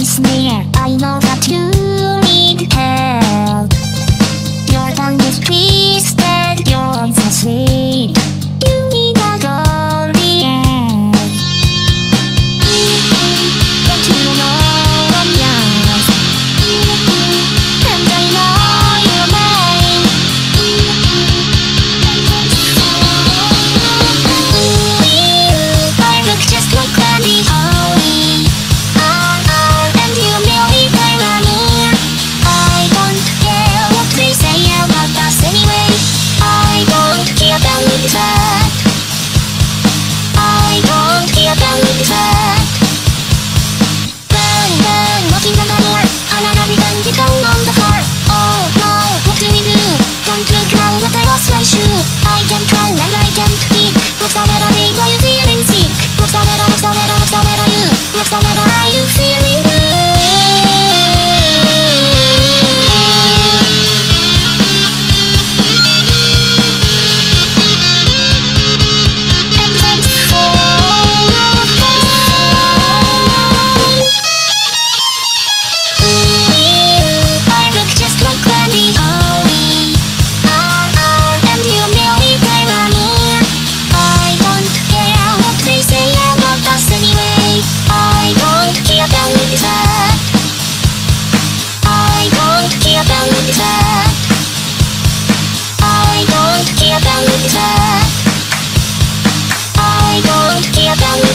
is. I know that you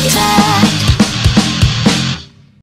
baby.